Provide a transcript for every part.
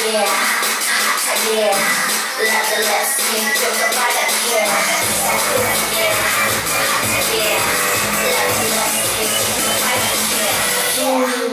Yeah, yeah, love the left skin jump the right again, Yeah, yeah, yeah, Let the the.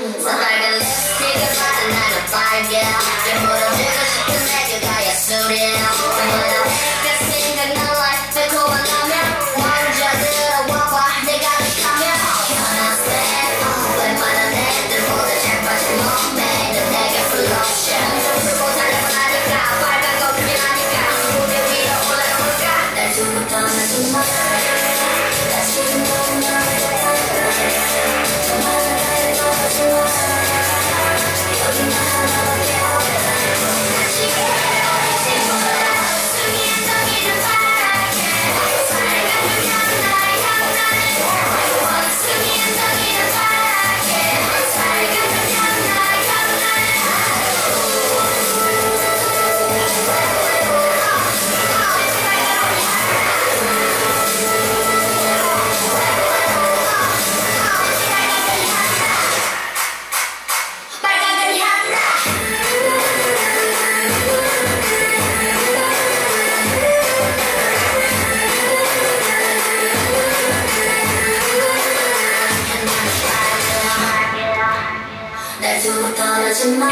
제주 떠나지 마